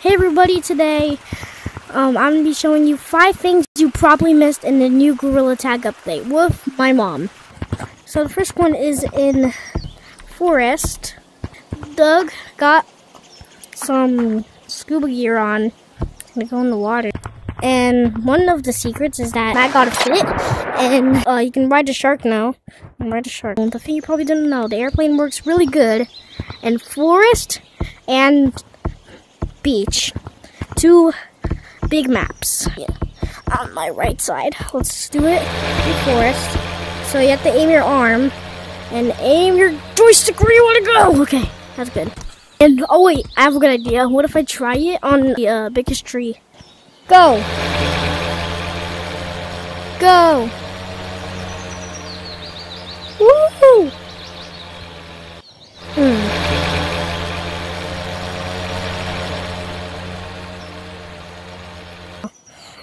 Hey everybody, today um, I'm going to be showing you five things you probably missed in the new Gorilla Tag update with my mom. So the first one is in Forest. Doug got some scuba gear on to go in the water. And one of the secrets is that Matt got a fit, and uh, you can ride a shark now. Ride a shark. And the thing you probably didn't know, the airplane works really good in forest and beach. Two big maps on my right side. Let's do it in forest. So you have to aim your arm and aim your joystick where you want to go. Okay, that's good. And oh wait, I have a good idea. What if I try it on the uh, biggest tree? Go. Go.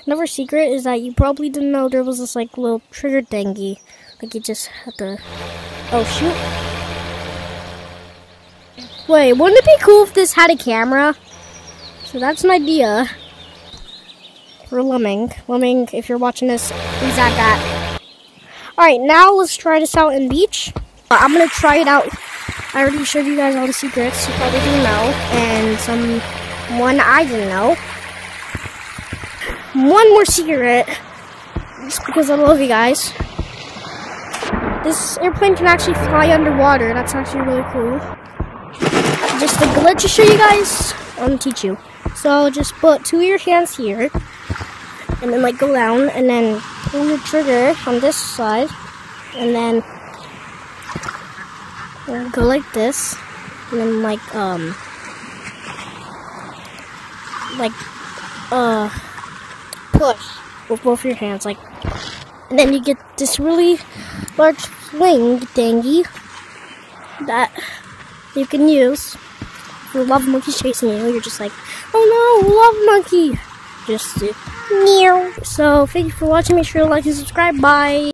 Another secret is that you probably didn't know there was this like little trigger thingy. Like you just had to. Oh shoot! Wait, wouldn't it be cool if this had a camera? So that's an idea for Lemming. Lemming, if you're watching this, please add that. Alright, now let's try this out in beach. Uh, I'm gonna try it out. I already showed you guys all the secrets you probably didn't know, and some one I didn't know. One more cigarette, just because I love you guys. This airplane can actually fly underwater. That's actually really cool. Just a glitch to show you guys. I'm gonna teach you. So just put two of your hands here, and then like go down, and then pull your trigger on this side, and then go like this, and then like um like uh push with both your hands like and then you get this really large swing thingy that you can use for love monkeys chasing you. You're just like, oh no, love monkey. Just meow. So thank you for watching. Make sure to like and subscribe. Bye.